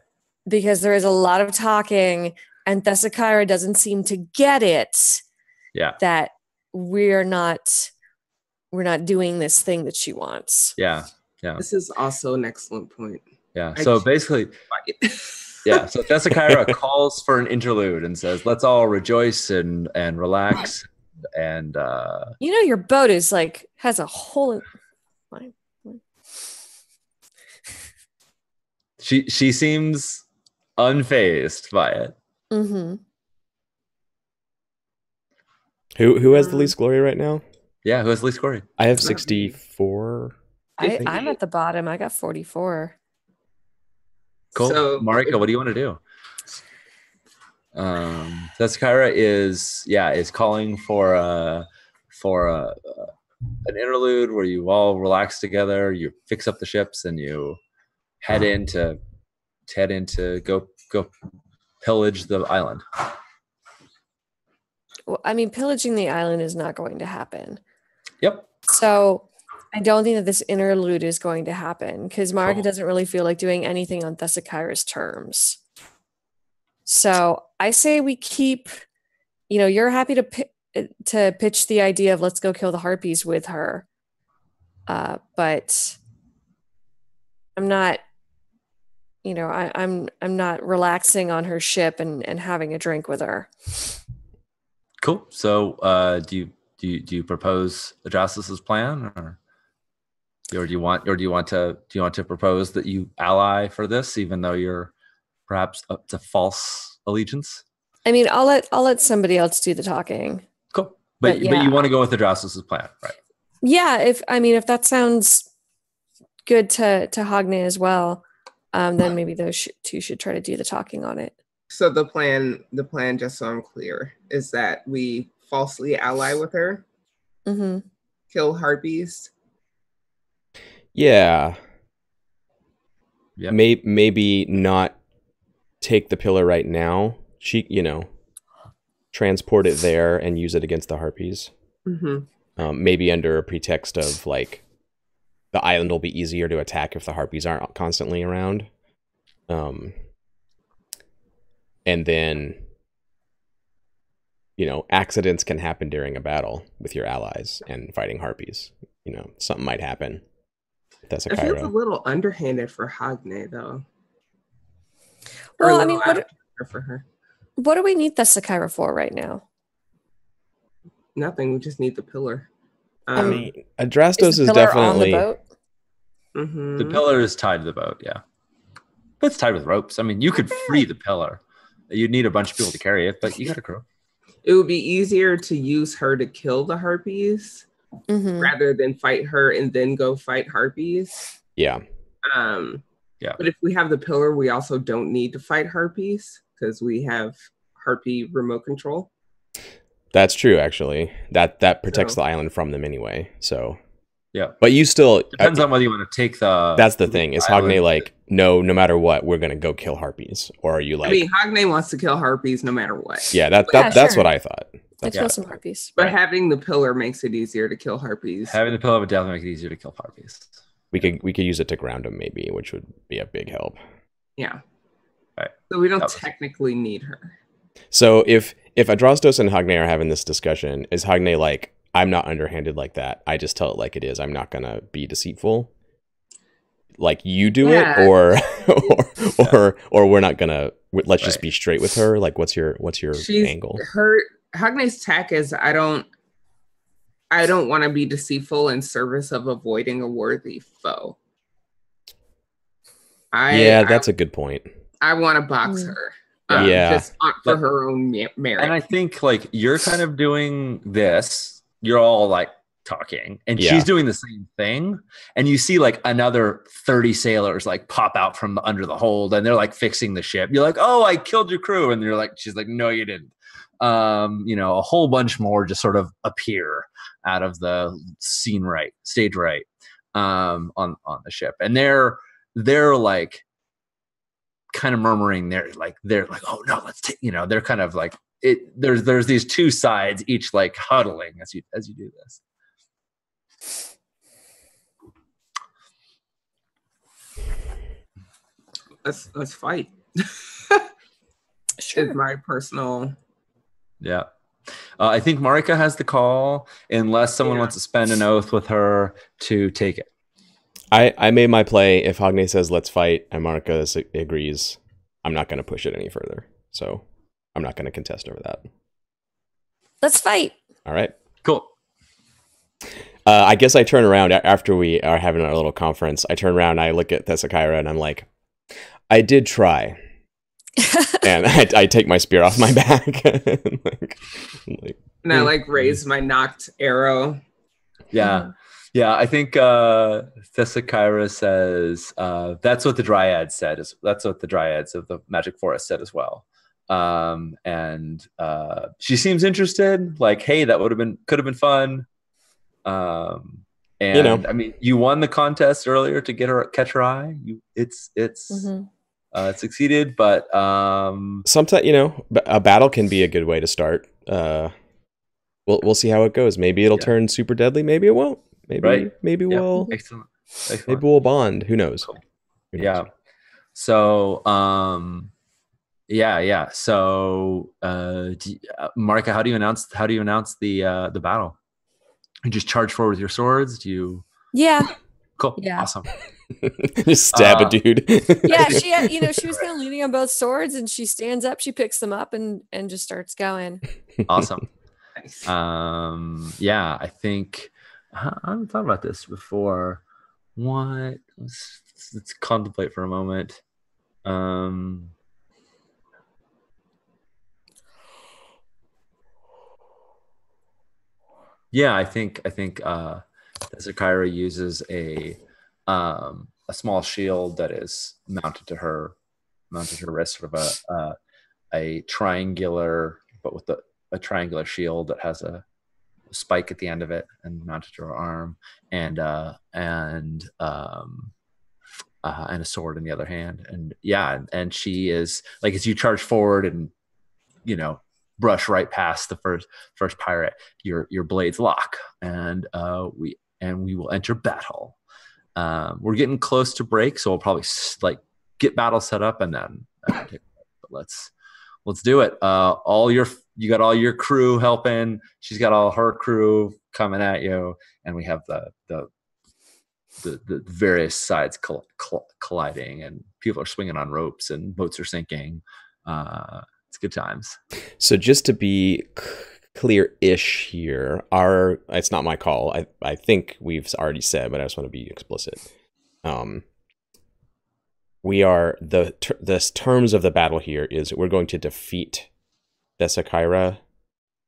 Because there is a lot of talking, and Thessakyra doesn't seem to get it Yeah, that we're not we're not doing this thing that she wants. yeah, yeah, This is also an excellent point. yeah. I So just- basically, [laughs] yeah. So Thessakyra [laughs] calls for an interlude and says, "Let's all rejoice and and relax." And uh, You know, your boat is like has a hole. In, she she seems unfazed by it. Mm-hmm. Who who has the Um, least glory right now? Yeah, who has the least glory? I have sixty four. I, think- I'm at the bottom. I got 44. Cool. So- Marika, what do you want to do? Um, Thessakyra is yeah is calling for uh for a, uh, an interlude where you all relax together, you fix up the ships, and you head into head into go go pillage the island. Well, I mean, pillaging the island is not going to happen. Yep. So I don't think that this interlude is going to happen because Marika Cool. doesn't really feel like doing anything on Thessakyra's terms. So I say we keep, you know, you're happy to pi- to pitch the idea of let's go kill the harpies with her, uh, but I'm not, you know, I, I'm I'm not relaxing on her ship and and having a drink with her. Cool. So uh, do you do you, do you propose Adrastos's plan, or or do you want or do you want to do you want to propose that you ally for this, even though you're perhaps up to false allegiance? I mean, I'll let I'll let somebody else do the talking. Cool. But But but, you want to go with Adrastos's plan, right? Yeah, if I mean if that sounds good to to Hogne as well, um, then maybe those sh- two should try to do the talking on it. So the plan, the plan, just so I'm clear, is that we falsely ally with her, hmm kill harpies. Yeah, Yeah. may maybe not take the pillar right now. She, you know, transport it there and use it against the harpies. hmm Um, maybe under a pretext of like the island will be easier to attack if the harpies aren't constantly around. Um, and then, you know, accidents can happen during a battle with your allies and fighting harpies. You know, something might happen. That's a It feels a little underhanded for Hogne, though. Well, I mean, what of for her. what do we need Thessakyra for right now? Nothing. We just need the pillar. I Um, mean, Adrastos the is pillar on the definitely. boat? mhm. The pillar is tied to the boat, yeah. It's tied with ropes. I mean, you could free the pillar. You'd need a bunch of people to carry it, but you got a crew. It would be easier to use her to kill the harpies Mhm. rather than fight her and then go fight harpies. Yeah. Um, Yeah. But if we have the pillar, we also don't need to fight harpies because we have harpy remote control. That's true, actually. That that protects So- the island from them anyway. So, Yeah. but you still Depends on whether you want to take the. That's the thing. Is island. Hogne like, no, no matter what, we're gonna go kill harpies, or are you like, I mean, Hogne wants to kill harpies no matter what. yeah, that, Yeah, that's sure. what I thought. Let's kill some harpies. But Right. having the pillar makes it easier to kill harpies. having the pillar would definitely make it easier to kill harpies. We could we could use it to ground them maybe, which would be a big help. yeah. Right. So we don't That was- technically need her. So if if Adrastos and Hogne are having this discussion, is Hogne like, I'm not underhanded like that. I just tell it like it is. I'm not gonna be deceitful. Like you do Yeah. it, or [laughs] or, [laughs] or or we're not gonna. Let's just be straight with her. Like, what's your what's your She's angle? her Hogne's tack is I don't I don't want to be deceitful in service of avoiding a worthy foe. I yeah, that's a good point. I, I want to box Mm. her. Yeah. just for But- her own merit. And I think like you're kind of doing this. You're all like talking, and Yeah. she's doing the same thing. And you see like another 30 sailors like pop out from under the hold, and they're like fixing the ship. You're like, oh, I killed your crew, and you're like, she's like, no, you didn't. Um, you know, a whole bunch more just sort of appear out of the scene right, stage right, um, on on the ship, and they're they're like kind of murmuring they're like they're like oh no let's take you know they're kind of like it there's there's these two sides each like huddling as you as you do this let's let's fight. Sure. [laughs] Is my personal yeah uh, i think marika has the call unless someone Yeah. wants to spend an oath with her to take it I, I made my play. If Hogne says let's fight and Marika agrees, I'm not going to push it any further. So I'm not going to contest over that. Let's fight. All right. cool Uh, I guess I turn around after we are having our little conference. I turn around, I look at Thessakyra, and I'm like, I did try. [laughs] And I, I take my spear off my back. [laughs] And, like, like, and I Mm. like raise my nocked arrow. yeah yeah i think uh thessakyra says uh that's what the dryad said is that's what the dryads of the magic forest said as well um and uh she seems interested like hey that would have been could have been fun um and You know. i mean you won the contest earlier to get her catch her eye you it's it's Mhm. uh it succeeded but um sometimes, you know, a battle can be a good way to start. Uh, we'll, we'll see how it goes. Maybe it'll Yeah. turn super deadly. Maybe it won't. Maybe, Right. maybe Yeah. we'll, excellent, excellent. maybe we'll bond. Who knows? Cool. Who knows? yeah so um yeah yeah so uh, do, uh marika how do you announce how do you announce the uh the battle you just charge forward with your swords do you Yeah. cool Yeah. awesome [laughs] Just stab Uh, a dude. [laughs] Yeah. She, had, you know, [laughs] she was kind of leaning on both swords, and she stands up, she picks them up, and and just starts going. awesome Nice. um yeah i think i I haven't thought about this before what let's, let's contemplate for a moment um yeah i think i think uh uses a um a small shield that is mounted to her mounted to her wrist sort of a uh, a triangular but with a triangular shield that has a spike at the end of it and mounted to her arm and uh and um uh, and a sword in the other hand. And yeah and, and she is like as you charge forward and you know brush right past the first first pirate your your blades lock. And uh we and we will enter battle. Um we're getting close to break so we'll probably like get battle set up and then uh, take, but let's let's do it. Uh all your you got all your crew helping. She's got all her crew coming at you. And we have the the the, the various sides coll- coll- colliding and people are swinging on ropes and boats are sinking. Uh good times So just to be c- clear-ish here, our it's not my call. I I think we've already said, but I just want to be explicit. Um, we are the ter- the terms of the battle here is we're going to defeat Thessakyra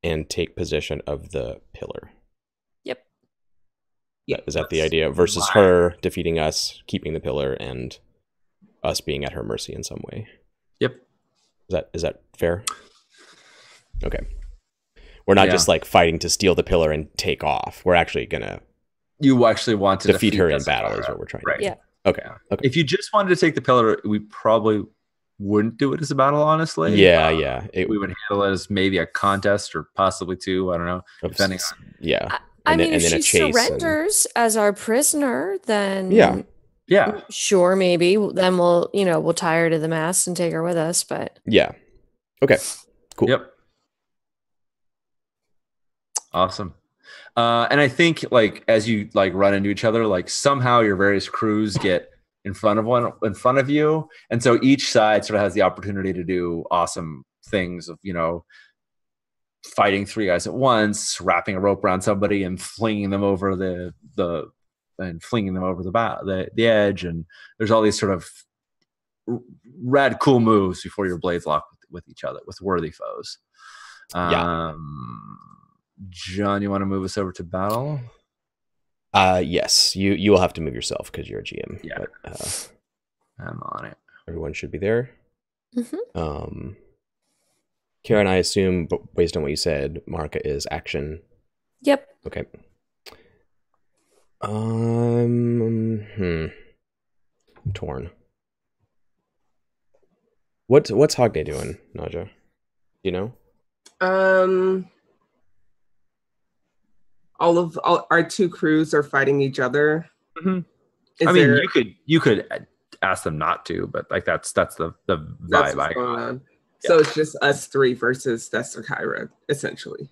and take possession of the pillar. Yep. Yeah, Is that the idea? Versus Right. her defeating us, keeping the pillar, and us being at her mercy in some way. yep Is that is that fair? Okay. We're not Yeah. just like fighting to steal the pillar and take off. We're actually gonna You actually want to defeat, her in Jessica battle. Is what we're trying. Right. To do. Yeah. Okay. Yeah. Okay. If you just wanted to take the pillar, we probably wouldn't do it as a battle, honestly. Yeah. Uh, Yeah. It, We would handle it as maybe a contest or possibly two. I don't know. depending Yeah. I And then- mean, and if then a she chase and- surrenders as our prisoner, then Yeah. Yeah. sure, maybe then we'll, you know, we'll tie her to the mast and take her with us. But Yeah. Okay. Cool. Yep. Awesome. Uh, and I think like as you like run into each other, like somehow your various crews get in front of one in front of you, and so each side sort of has the opportunity to do awesome things of you know fighting three guys at once, wrapping a rope around somebody and flinging them over the the and flinging them over the ba- the the edge, and there's all these sort of r- rad cool moves before your blades lock with, with each other with worthy foes. Yeah. Um, John, you want to move us over to battle? Uh, yes. You you will have to move yourself because you're a GM. Yeah. But uh, I'm on it. everyone should be there. Mhm. Um, Karen, I assume, but based on what you said, Marika is action. yep. Okay. Um. I'm torn. What what's Hogne doing, Naja? You know? Um, all of all, our two crews are fighting each other. Mhm. Is I mean, there- you could you could ask them not to, but like that's that's the the that's vibe what's I going got. on. So it's just us three versus Thessakyra, essentially,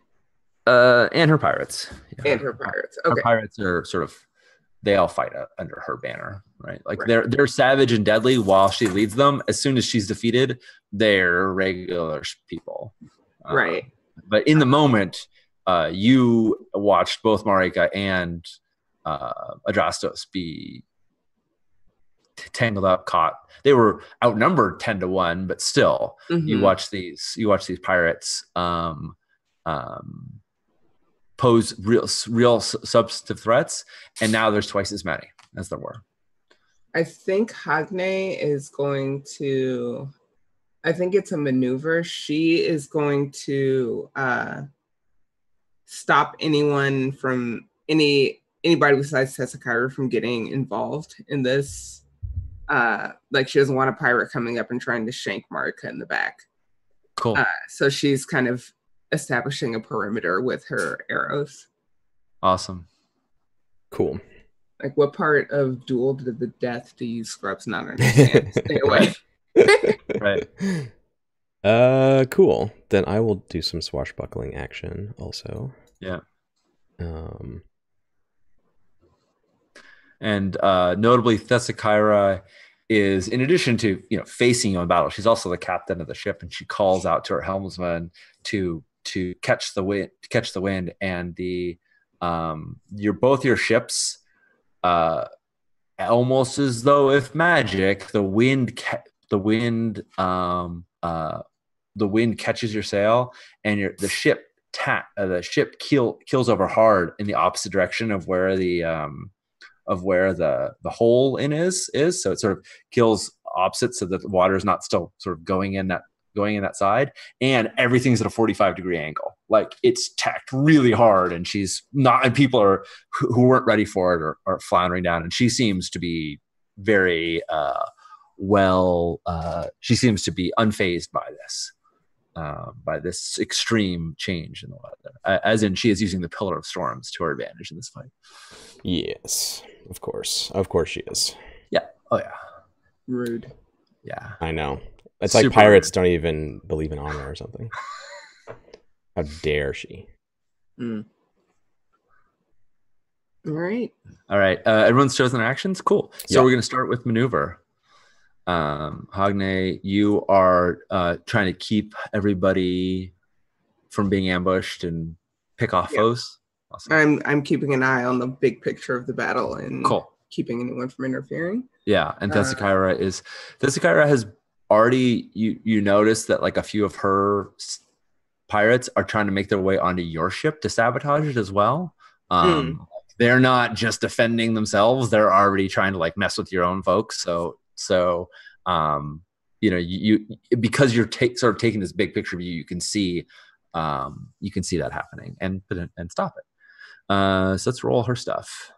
Uh, and her pirates. Yeah. and her pirates. Her Okay, pirates are sort of they all fight uh, under her banner, right? Like Right. they're they're savage and deadly while she leads them. As soon as she's defeated, they're regular people. Um, right. but in the moment, uh, you watched both Marika and uh, Adrastos be tangled up, caught. They were outnumbered ten to one, but still, you Mhm. watch these. You watch these pirates um, um, pose real, real substantive threats, and now there's twice as many as there were. I think Hogne is going to. I think it's a maneuver. She is going to uh, stop anyone from any anybody besides Tessa Thessakyra from getting involved in this. Uh, like she doesn't want a pirate coming up and trying to shank Marika in the back. Cool. Uh, so she's kind of establishing a perimeter with her arrows. awesome. Cool. Like, what part of Duel to the Death do you scrubs not understand? [laughs] Stay away. [laughs] Right. Uh, cool. Then I will do some swashbuckling action also. Yeah. Um, And uh, notably, Thessakyra is, in addition to you know facing you in battle, she's also the captain of the ship, and she calls out to her helmsman to to catch the wind, catch the wind, and the um, your both your ships, uh, almost as though if magic, the wind ca- the wind um, uh, the wind catches your sail, and your the ship ta- uh, the ship keel kills over hard in the opposite direction of where the um, of where the the hole in is is. So it sort of kills opposite so that the water is not still sort of going in that going in that side and everything's at a 45 degree angle like it's tacked really hard and she's not and people are who who weren't ready for it or are floundering down and she seems to be very uh well uh she seems to be unfazed by this uh, by this extreme change in the weather Uh, as in she is using the pillar of storms to her advantage in this fight yes, of course. Of course she is. Yeah. Oh yeah Rude. yeah I know. It's like Super pirates don't even believe in honor or something. [laughs] How dare she? Mm. All right. All right. Uh, everyone's chosen their actions. Cool. So Yeah. we're going to start with maneuver. Um, Hogne, you are uh, trying to keep everybody from being ambushed and pick off Yeah. foes. Awesome. I'm I'm keeping an eye on the big picture of the battle and Cool. keeping anyone from interfering. Yeah, and Uh, Thessakyra is Thessakyra has already you you notice that like a few of her pirates are trying to make their way onto your ship to sabotage it as well. Um, They're not just defending themselves; they're already trying to like mess with your own folks. So so um, you know you, you because you're take, sort of taking this big picture view, you can see um, you can see that happening and and stop it. Uh, so let's roll her stuff.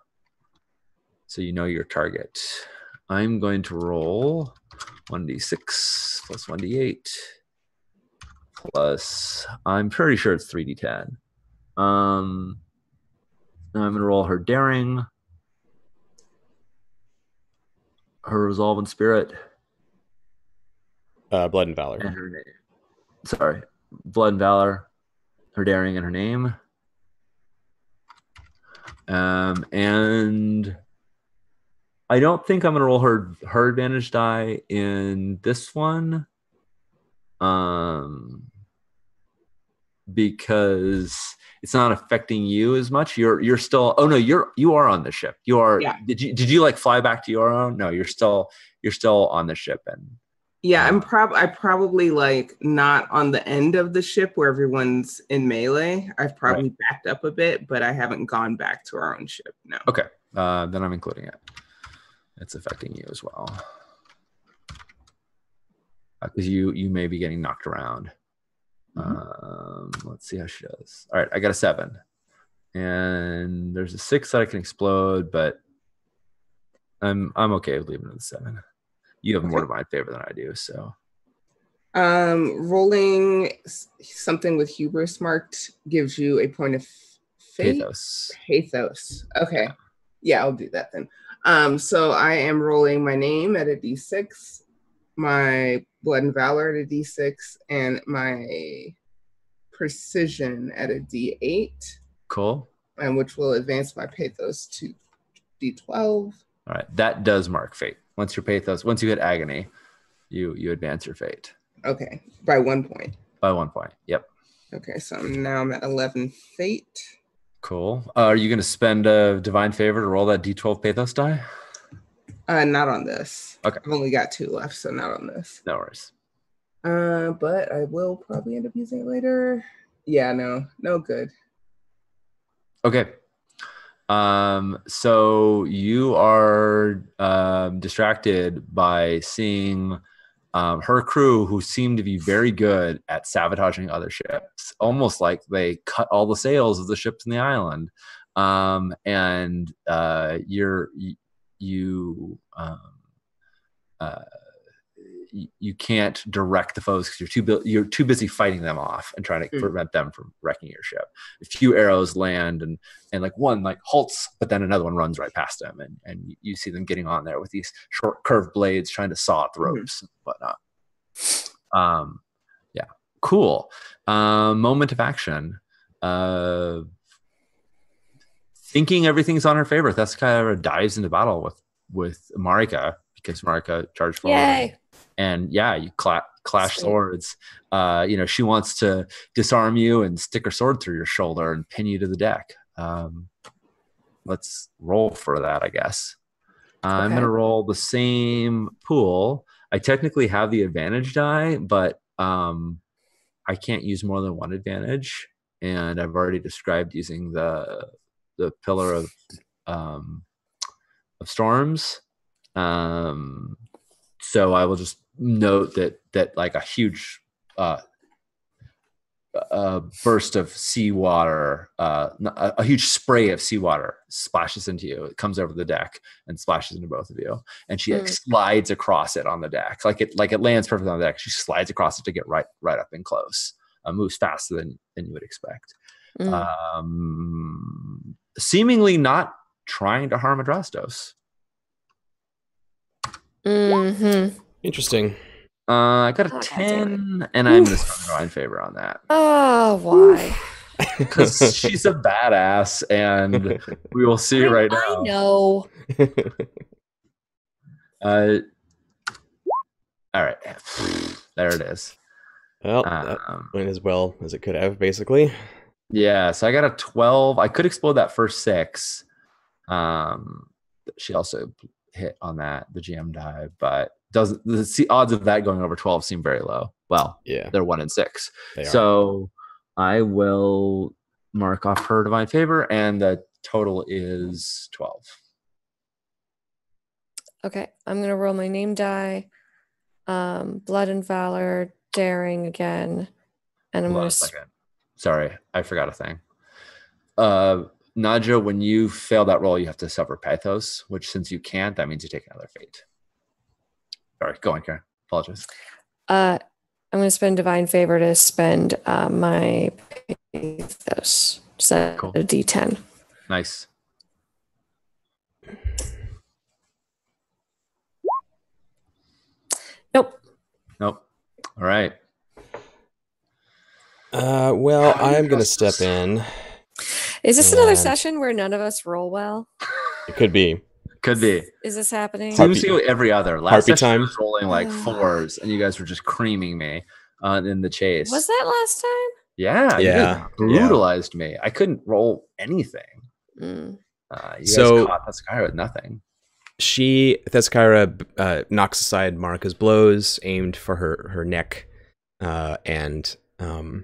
So you know your target. I'm going to roll 1d6 plus 1d8 plus, I'm pretty sure it's 3d10. Um, now I'm going to roll her daring, her resolve and spirit, Uh, blood and valor. and her name. Sorry, blood and valor, her daring and her name. Um, and I don't think I'm gonna roll her her advantage die in this one. Um, because it's not affecting you as much. You're you're still. Oh no, you're you are on the ship. You are. Yeah. Did you did you like fly back to your own? No, you're still you're still on the ship and Yeah, I'm prob I probably like not on the end of the ship where everyone's in melee. I've probably backed up a bit, but I haven't gone back to our own ship. No. Okay, uh, then I'm including it. It's affecting you as well because you you may be getting knocked around. Um, let's see how she does. All right, I got a seven, and there's a six that I can explode, but I'm I'm okay with leaving it at seven. You have more Okay. my favor than I do, so Um, rolling something with hubris marked gives you a point of fate. pathos. Pathos. Okay. Yeah, I'll do that then. Um, so I am rolling my name at a d6, my blood and valor at a d6, and my precision at a d8, Cool. and which will advance my pathos to d12. All right, that does mark fate. Once your pathos, once you hit agony, you you advance your fate Okay, by one point. by one point. Yep. Okay, so now I'm at 11 fate. Cool. Uh, are you going to spend a divine favor to roll that d12 pathos die? Uh, not on this. Okay. I've only got two left, so not on this. No worries. Uh, but I will probably end up using it later. Yeah, no, no good. Okay. Um, so you are um, distracted by seeing um, her crew, who seem to be very good at sabotaging other ships, almost like they cut all the sails of the ships in the island. Um, and uh, you're you, you um, uh, you can't direct the foes because you're too bu- you're too busy fighting them off and trying to Mm. prevent them from wrecking your ship. A few arrows land and and like one like halts, but then another one runs right past him, and and you- you see them getting on there with these short curved blades trying to saw at the Mhm. ropes and whatnot. Um, yeah, cool. Um, moment of action. Uh, thinking everything's on her favor, Thessakyra dives into battle with with Marika because Marika charged forward Yay. And yeah, you cla- clash Sweet. swords. Uh, you know, she wants to disarm you and stick her sword through your shoulder and pin you to the deck. Um, let's roll for that, I guess. I'm gonna roll the same pool. I technically have the advantage die, but um, I can't use more than one advantage, and I've already described using the the pillar of um, of storms. Um, so I will just note that that like a huge uh, uh, burst of seawater, uh, a, a huge spray of seawater splashes into you. It comes over the deck and splashes into both of you, and she like, Mm. slides across it on the deck, like it like it lands perfectly on the deck. She slides across it to get right right up and close. Uh, moves faster than than you would expect. Mm. Um, seemingly not trying to harm Adrastos. hmm Interesting. Uh, I got a Oh, God damn it. 10, and I'm going to spend divine favor on that Oh, why? [laughs] because she's a badass, and we will see I- right I now. know. [laughs] Uh, all right, [sighs] there it is. well, that Um, went as well as it could have, basically. yeah, so I got a 12. I could explode that first six. Um, she also hit on that the GM die, but doesn't the odds of that going over 12 seem very low. Well, Yeah, they're one in six. they are. So I will mark off her divine favor, and the total is 12. Okay, I'm gonna roll my name die. Um, blood and valor, daring again, and I'm Hold gonna a s- second. sorry, I forgot a thing. Uh, Nadja, when you fail that roll, you have to suffer pathos, which since you can't, that means you take another fate. Sorry, go on, Karen. Apologize. Uh, I'm going to spend divine favor to spend uh, my pathos. So Cool. a D10. Nice. Nope. Nope. All right. Uh, well, How do you I'm gonna step in. Is this another session where none of us roll well? It could be. Could be. Is this happening? Seems to go every other. Last Harpy session time. was rolling like Ugh. fours, and you guys were just creaming me uh, in the chase. Was that last time? Yeah, you guys Yeah, brutalized me. I couldn't roll anything. Mm. Uh, you So- guys caught Hezekiah with nothing. She Thessakyra uh, knocks aside Marika's blows, aimed for her her neck, uh, and um,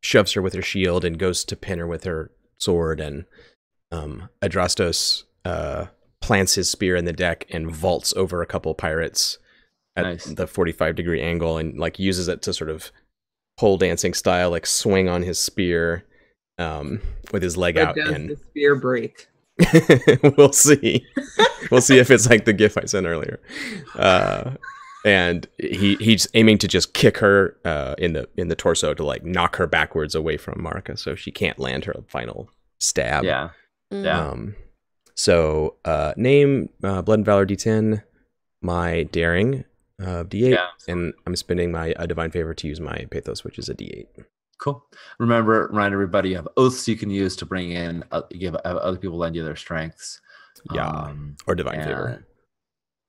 shoves her with her shield and goes to pin her with her sword. And um, Adrastos uh, plants his spear in the deck and vaults over a couple pirates at Nice. the forty five degree angle, and like uses it to sort of pole dancing style, like swing on his spear um, with his leg But out does and the spear break? [laughs] we'll see. we'll see if it's like the gif I sent earlier. Uh, and he he's aiming to just kick her uh, in the in the torso to like knock her backwards away from Marika, so she can't land her final stab. Yeah. Yeah. Um. So uh, name uh, Blood and Valor D10, my daring uh, D8, Yeah. and I'm spending my uh, divine favor to use my pathos, which is a D8. Cool. Remember, remind everybody you have oaths you can use to bring in, uh, give uh, other people lend you their strengths. Yeah. Um, Or divine favor.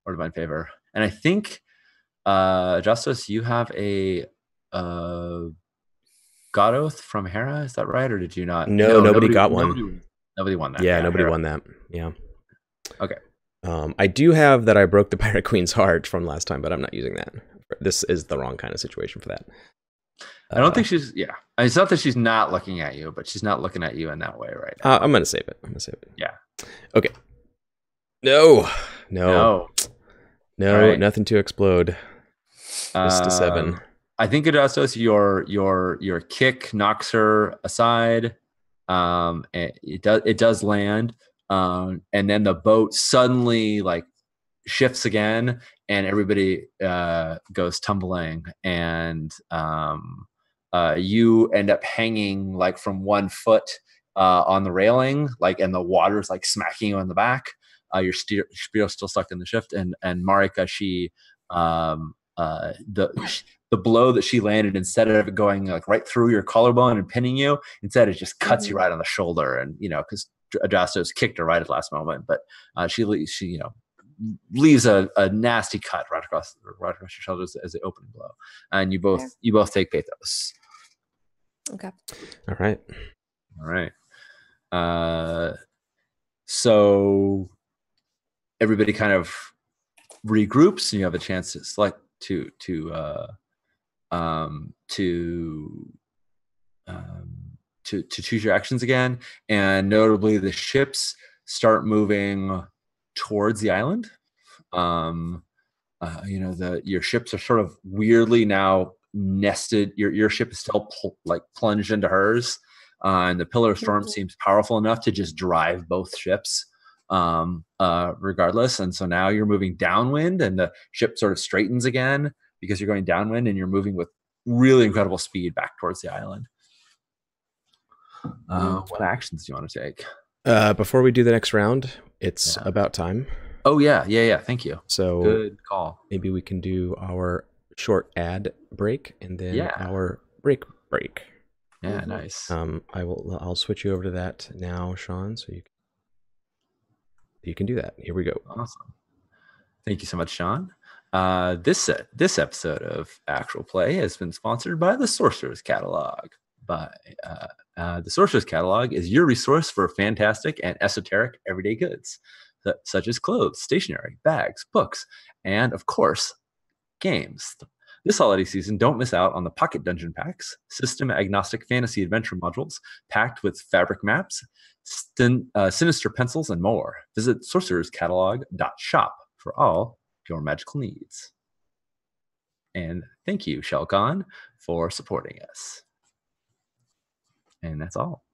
Or divine favor. And I think, uh, Justice, you have a uh, God oath from Hera. Is that right? Or did you not? No, nobody got one. Nobody, nobody won that. yeah, nobody won that. Yeah. Okay. Um, I do have that I broke the [laughs] Pirate Queen's heart from last time, but I'm not using that. This is the wrong kind of situation for that. I don't Uh, think she's, yeah. It's not that she's not looking at you, but she's not looking at you in that way right now. uh, I'm gonna save it. I'm gonna save it. Yeah. Okay. No. No. no. No. Alright. Nothing to explode. Just a seven. Um, I think Adrastos, your your your kick knocks her aside. Um, it does it does land. Um, and then the boat suddenly like shifts again, and everybody uh goes tumbling, and um, uh, you end up hanging like from one foot uh on the railing, like, and the water's like smacking you on the back. Uh, your steer, still stuck in the shift, and and Marika, she um uh the the blow that she landed instead of going like right through your collarbone and pinning you instead it just cuts you right on the shoulder and you know because Adrastos kicked her right at the last moment but uh she she you know leaves a, a nasty cut right across right across your shoulders as the opening blow and you both Okay. you both take pathos Okay. All right. all right uh so everybody kind of regroups and you have a chance to select to to uh um to um to to choose your actions again. And notably the ships start moving towards the island. Um uh, you know the your ships are sort of weirdly now nested your your ship is still pl- like plunged into hers. Uh, and the pillar of storm Mhm. seems powerful enough to just drive both ships um uh regardless. And so now you're moving downwind and the ship sort of straightens again because you're going downwind and you're moving with really incredible speed back towards the island uh, what actions do you want to take Uh, before we do the next round, it's Yeah. about time. oh yeah yeah yeah thank you So good call maybe we can do our short ad break and then Yeah. our break break. yeah Mhm. nice Um, I will. I'll switch you over to that now, Sean. So you can, you can do that. Here we go. Awesome. Thank you so much, Sean. Uh, this uh, this episode of Actual Play has been sponsored by the Sorcerer's Catalog. By uh, uh, the Sorcerer's Catalog is your resource for fantastic and esoteric everyday goods, su- such as clothes, stationery, bags, books, and of course, games. This holiday season, don't miss out on the Pocket Dungeon packs, system agnostic fantasy adventure modules packed with fabric maps, Sin- sinister pencils, and more. Visit sorcererscatalog.shop for all your magical needs. And thank you, Shelgon, for supporting us. And that's all.